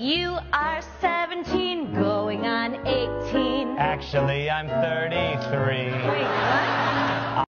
You are 17, going on 18. Actually, I'm 33.